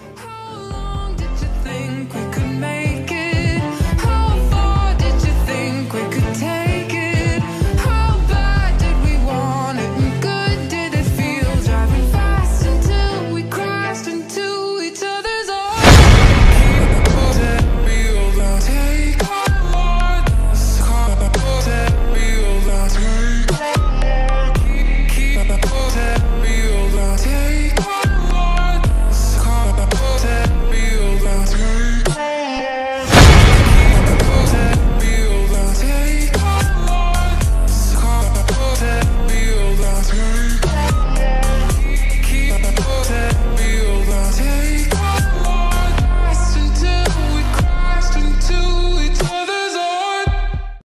Hey.